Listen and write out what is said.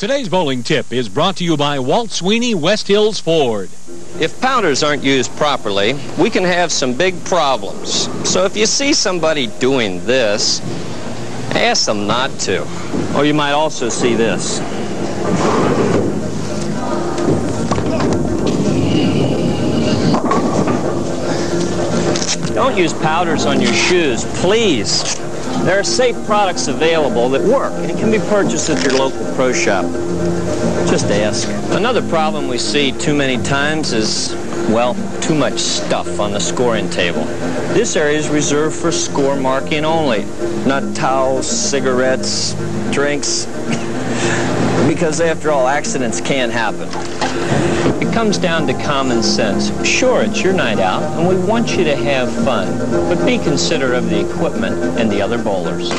Today's bowling tip is brought to you by Walt Sweeney West Hills Ford. If powders aren't used properly, we can have some big problems. So if you see somebody doing this, ask them not to. Or you might also see this. Don't use powders on your shoes, please. There are safe products available that work and it can be purchased at your local pro shop. Just ask. Another problem we see too many times is, well, too much stuff on the scoring table. This area is reserved for score marking only, not towels, cigarettes, drinks, because after all, accidents can happen. It comes down to common sense. Sure, it's your night out, and we want you to have fun, but be considerate of the equipment and the other bowlers.